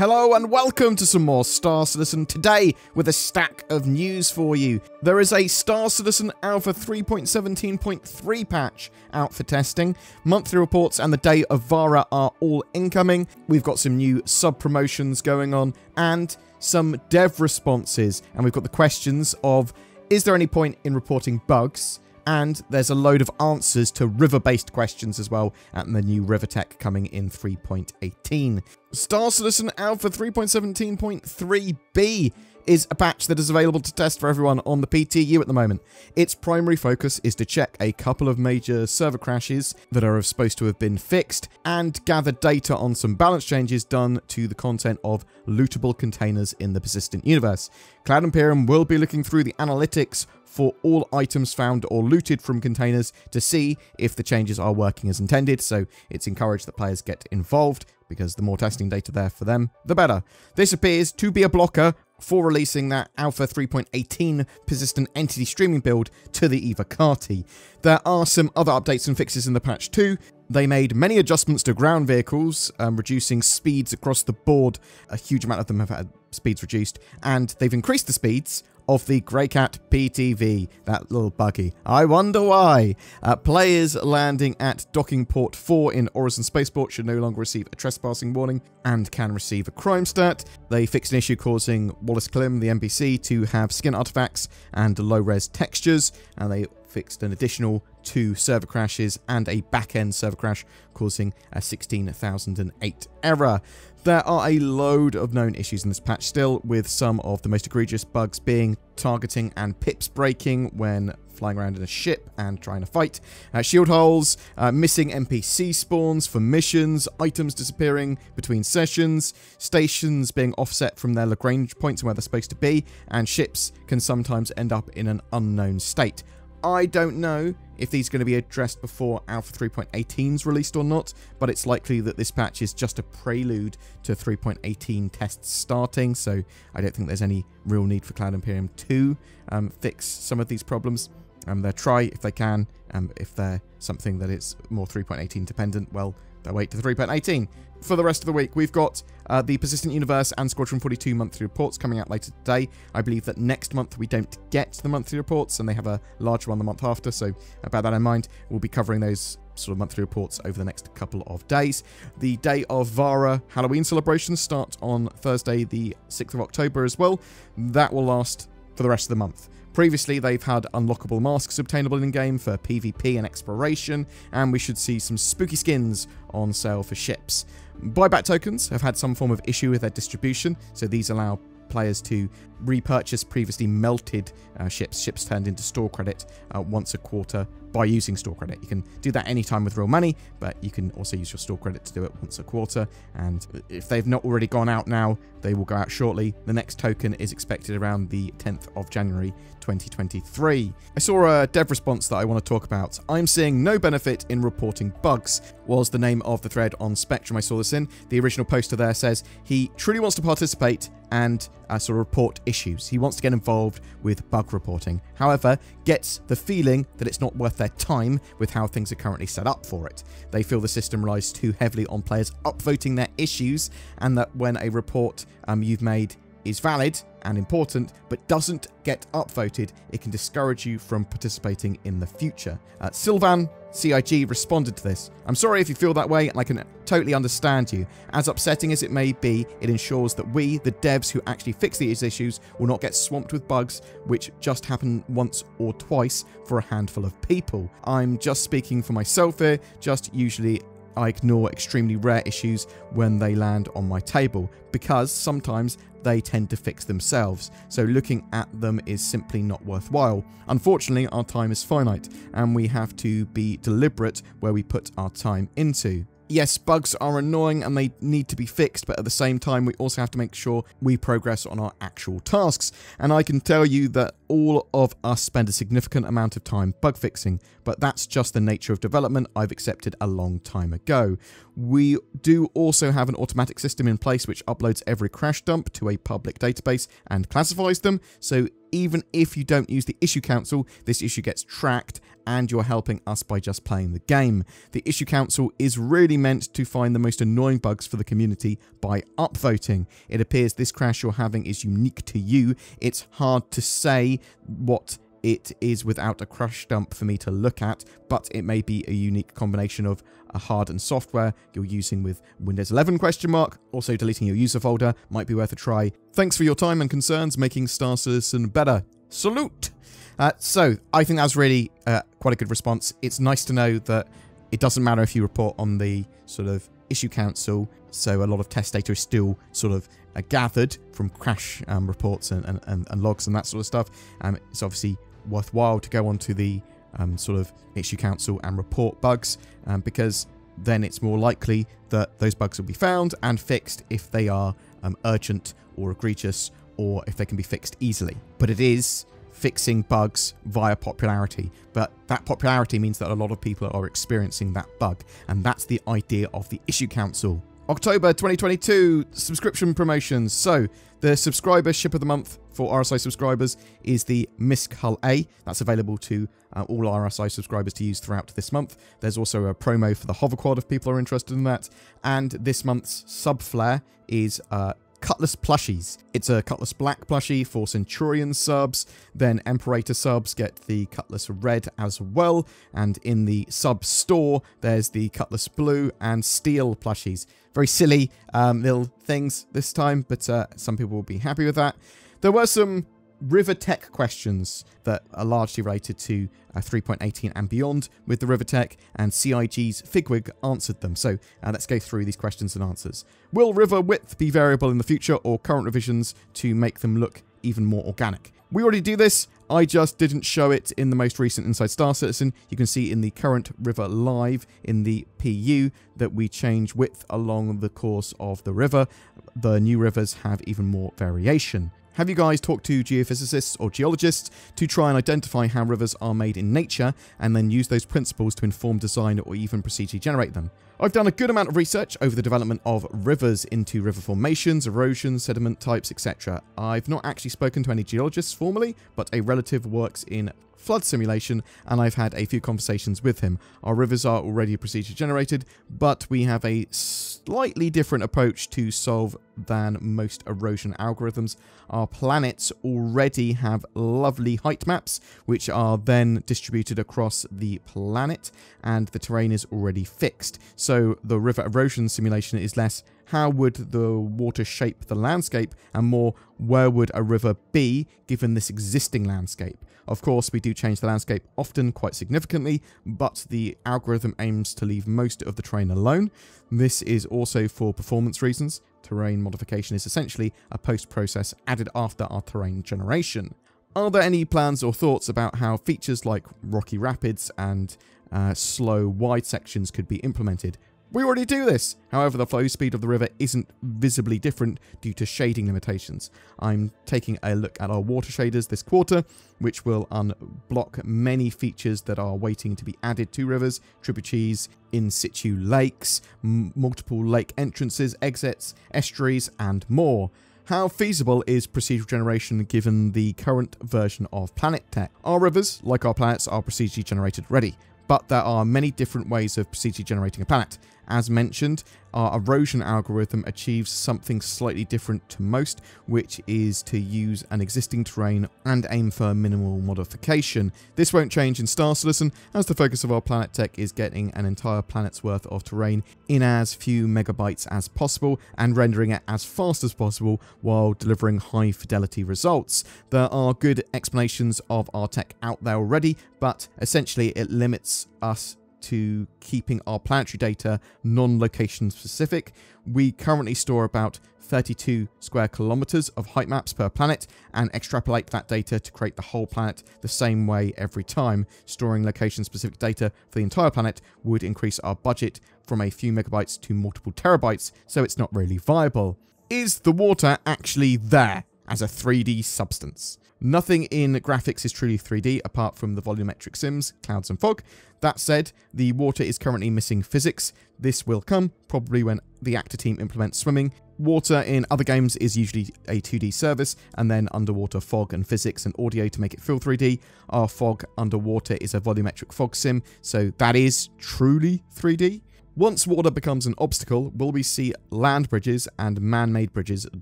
Hello and welcome to some more Star Citizen today with a stack of news for you. There is a Star Citizen Alpha 3.17.3 patch out for testing. Monthly reports and the Day of Vara are all incoming. We've got some new sub promotions going on and some dev responses. And we've got the questions of is there any point in reporting bugs? and there's a load of answers to river-based questions as well and the new river tech coming in 3.18. Star Citizen Alpha 3.17.3b is a patch that is available to test for everyone on the PTU at the moment. Its primary focus is to check a couple of major server crashes that are supposed to have been fixed and gather data on some balance changes done to the content of lootable containers in the persistent universe. Cloud Imperium will be looking through the analytics for all items found or looted from containers to see if the changes are working as intended, so it's encouraged that players get involved because the more testing data there for them, the better. This appears to be a blocker for releasing that Alpha 3.18 persistent entity streaming build to the Evocati. There are some other updates and fixes in the patch too. They made many adjustments to ground vehicles, um, reducing speeds across the board. A huge amount of them have had speeds reduced, and they've increased the speeds of the Greycat PTV, that little buggy. I wonder why. Uh, players landing at docking port 4 in Orison Spaceport should no longer receive a trespassing warning and can receive a crime stat. They fixed an issue causing Wallace Klim, the NPC, to have skin artifacts and low-res textures, and they fixed an additional two server crashes and a back-end server crash causing a 16008 error. There are a load of known issues in this patch still, with some of the most egregious bugs being targeting and pips breaking when flying around in a ship and trying to fight, uh, shield holes, uh, missing NPC spawns for missions, items disappearing between sessions, stations being offset from their Lagrange points and where they're supposed to be, and ships can sometimes end up in an unknown state. I don't know if these are going to be addressed before Alpha 3.18 is released or not, but it's likely that this patch is just a prelude to 3.18 tests starting, so I don't think there's any real need for Cloud Imperium to um, fix some of these problems. Um, they'll try if they can, um, if they're something that is more 3.18 dependent, well, they'll wait to 3.18 for the rest of the week, we've got uh, the Persistent Universe and Squadron 42 monthly reports coming out later today. I believe that next month we don't get the monthly reports, and they have a larger one the month after, so bear that in mind. We'll be covering those sort of monthly reports over the next couple of days. The Day of Vara Halloween celebrations start on Thursday, the 6th of October as well. That will last for the rest of the month. Previously, they've had unlockable masks obtainable in-game for PvP and exploration, and we should see some spooky skins on sale for ships. Buyback tokens have had some form of issue with their distribution, so these allow players to repurchase previously melted uh, ships, ships turned into store credit uh, once a quarter by using store credit. You can do that anytime with real money, but you can also use your store credit to do it once a quarter. And if they've not already gone out now, they will go out shortly. The next token is expected around the 10th of January 2023. I saw a dev response that I want to talk about. I'm seeing no benefit in reporting bugs, was the name of the thread on Spectrum I saw this in. The original poster there says he truly wants to participate and uh, sort of report issues. He wants to get involved with bug reporting. However, gets the feeling that it's not worth their time with how things are currently set up for it. They feel the system relies too heavily on players upvoting their issues and that when a report um, you've made is valid and important, but doesn't get upvoted, it can discourage you from participating in the future. Uh, Sylvan CIG responded to this. I'm sorry if you feel that way, and I can totally understand you. As upsetting as it may be, it ensures that we, the devs who actually fix these issues, will not get swamped with bugs which just happen once or twice for a handful of people. I'm just speaking for myself here, just usually I ignore extremely rare issues when they land on my table because sometimes they tend to fix themselves, so looking at them is simply not worthwhile. Unfortunately, our time is finite and we have to be deliberate where we put our time into yes, bugs are annoying and they need to be fixed, but at the same time, we also have to make sure we progress on our actual tasks. And I can tell you that all of us spend a significant amount of time bug fixing, but that's just the nature of development I've accepted a long time ago. We do also have an automatic system in place which uploads every crash dump to a public database and classifies them, so even if you don't use the issue council, this issue gets tracked and you're helping us by just playing the game. The issue council is really meant to find the most annoying bugs for the community by upvoting. It appears this crash you're having is unique to you. It's hard to say what it is without a crash dump for me to look at, but it may be a unique combination of a hard and software you're using with Windows 11 question mark. Also deleting your user folder might be worth a try. Thanks for your time and concerns making Star Citizen better. Salute! Uh, so, I think that's really uh, quite a good response. It's nice to know that it doesn't matter if you report on the sort of issue council, so a lot of test data is still sort of uh, gathered from crash um, reports and, and, and, logs and that sort of stuff. Um, it's obviously worthwhile to go onto the um, sort of issue council and report bugs um, because then it's more likely that those bugs will be found and fixed if they are um, urgent or egregious or if they can be fixed easily. But it is fixing bugs via popularity, but that popularity means that a lot of people are experiencing that bug, and that's the idea of the issue council. October 2022 subscription promotions. So, the subscriber ship of the month for RSI subscribers is the MISC Hull A. That's available to uh, all RSI subscribers to use throughout this month. There's also a promo for the Hoverquad if people are interested in that. And this month's sub flare is uh, Cutlass plushies. It's a Cutlass Black plushie for Centurion subs. Then Imperator subs get the Cutlass Red as well. And in the sub store, there's the Cutlass Blue and Steel plushies. Very silly um, little things this time, but uh, some people will be happy with that. There were some River Tech questions that are largely related to uh, 3.18 and beyond with the River Tech, and CIG's Figwig answered them. So uh, let's go through these questions and answers. Will river width be variable in the future or current revisions to make them look even more organic? We already do this. I just didn't show it in the most recent Inside Star Citizen. You can see in the current river live in the PU that we change width along the course of the river. The new rivers have even more variation. Have you guys talked to geophysicists or geologists to try and identify how rivers are made in nature and then use those principles to inform design or even procedurally generate them? I've done a good amount of research over the development of rivers into river formations, erosion, sediment types, etc. I've not actually spoken to any geologists formally, but a relative works in flood simulation, and I've had a few conversations with him. Our rivers are already procedure generated, but we have a slightly different approach to solve than most erosion algorithms. Our planets already have lovely height maps, which are then distributed across the planet, and the terrain is already fixed. So the river erosion simulation is less how would the water shape the landscape, and more where would a river be given this existing landscape. Of course, we do change the landscape often quite significantly, but the algorithm aims to leave most of the terrain alone. This is also for performance reasons. Terrain modification is essentially a post-process added after our terrain generation. Are there any plans or thoughts about how features like rocky rapids and uh, slow wide sections could be implemented? We already do this. However, the flow speed of the river isn't visibly different due to shading limitations. I'm taking a look at our water shaders this quarter, which will unblock many features that are waiting to be added to rivers, tributaries, in situ lakes, multiple lake entrances, exits, estuaries, and more. How feasible is procedural generation given the current version of Planet Tech? Our rivers, like our planets, are procedurally generated ready, but there are many different ways of procedurally generating a planet. As mentioned, our erosion algorithm achieves something slightly different to most, which is to use an existing terrain and aim for minimal modification. This won't change in Star Citizen, as the focus of our planet tech is getting an entire planet's worth of terrain in as few megabytes as possible and rendering it as fast as possible while delivering high fidelity results. There are good explanations of our tech out there already, but essentially it limits us to keeping our planetary data non-location specific. We currently store about 32 square kilometers of height maps per planet and extrapolate that data to create the whole planet the same way every time. Storing location specific data for the entire planet would increase our budget from a few megabytes to multiple terabytes, so it's not really viable. Is the water actually there as a 3D substance? Nothing in graphics is truly 3D apart from the volumetric sims, clouds and fog. That said, the water is currently missing physics. This will come, probably when the actor team implements swimming. Water in other games is usually a 2D service, and then underwater fog and physics and audio to make it feel 3D. Our fog underwater is a volumetric fog sim, so that is truly 3D. Once water becomes an obstacle, will we see land bridges and man-made bridges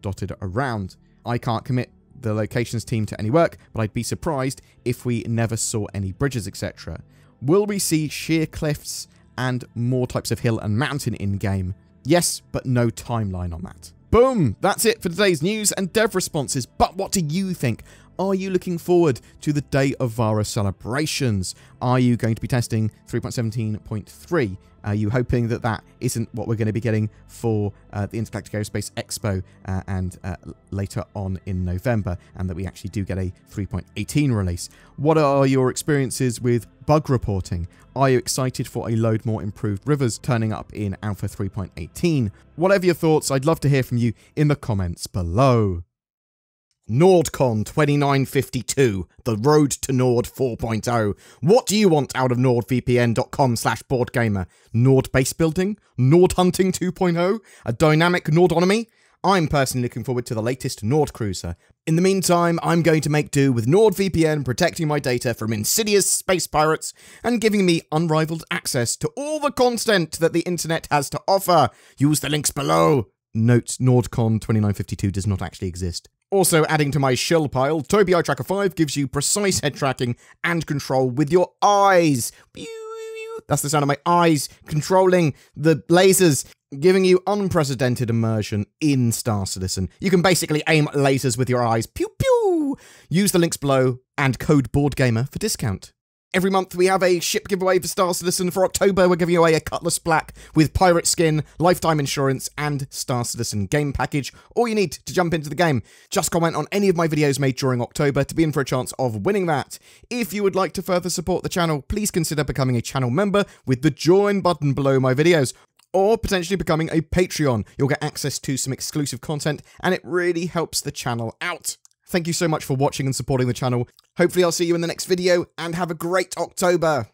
dotted around? I can't commit the locations team to any work, but I'd be surprised if we never saw any bridges, etc. Will we see sheer cliffs and more types of hill and mountain in-game? Yes, but no timeline on that. Boom! That's it for today's news and dev responses, but what do you think? Are you looking forward to the Day of Vara celebrations? Are you going to be testing 3.17.3? Are you hoping that that isn't what we're going to be getting for uh, the Intergalactic Aerospace Expo uh, and uh, later on in November, and that we actually do get a 3.18 release? What are your experiences with bug reporting? Are you excited for a load more improved rivers turning up in Alpha 3.18? Whatever your thoughts, I'd love to hear from you in the comments below. NordCon 2952, the road to Nord 4.0. What do you want out of nordvpn.com slash boredgamer? Nord base building? Nord hunting 2.0? A dynamic Nordonomy? I'm personally looking forward to the latest Nord cruiser. In the meantime, I'm going to make do with NordVPN protecting my data from insidious space pirates and giving me unrivaled access to all the content that the internet has to offer. Use the links below. Note NordCon 2952 does not actually exist. Also adding to my shell pile, Tobii Eye Tracker 5 gives you precise head tracking and control with your eyes. That's the sound of my eyes controlling the lasers, giving you unprecedented immersion in Star Citizen. You can basically aim lasers with your eyes. Pew pew! Use the links below and code BoredGamer for discount. Every month we have a ship giveaway for Star Citizen. For October, we're giving away a Cutlass Black with pirate skin, lifetime insurance, and Star Citizen game package. All you need to jump into the game. Just comment on any of my videos made during October to be in for a chance of winning that. If you would like to further support the channel, please consider becoming a channel member with the join button below my videos or potentially becoming a Patreon. You'll get access to some exclusive content and it really helps the channel out. Thank you so much for watching and supporting the channel. Hopefully I'll see you in the next video and have a great October.